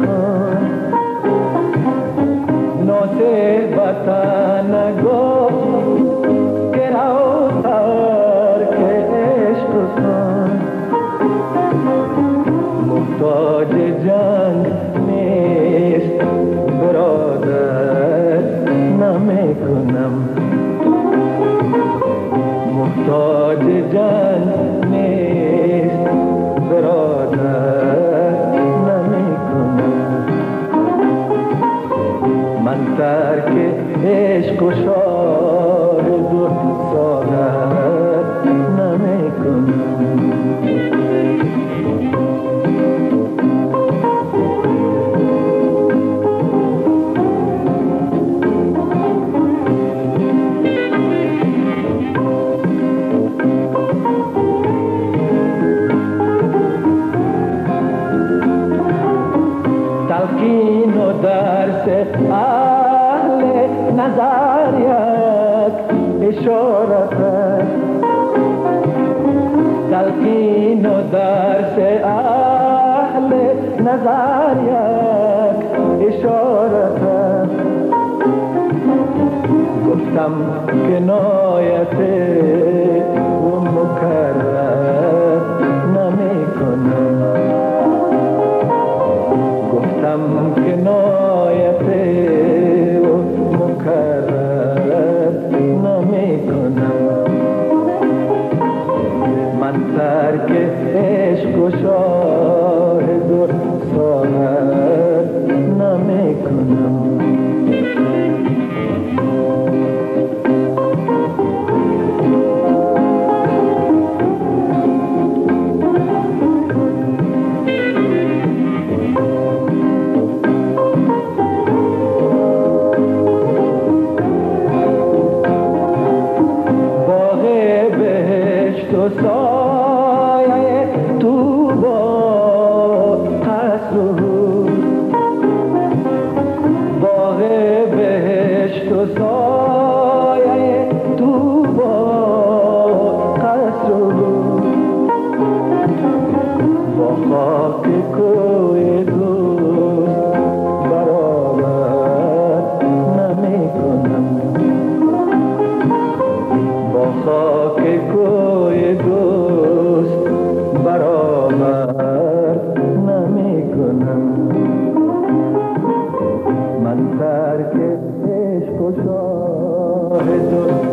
Oh. Yeter ki eş koşar olur sorar namekun Talkin o darse ah نظر یک اشارت تلقین و درس اهل نظر یک اشارت گفتم کنایت مکرر نمی کنم من ترک عشق و بهشت و سایه تو با قصر و هور. باغ بهشت و سایه تو با قصر و هور. با خاک کوی کنم من ترک عشق و شاهد و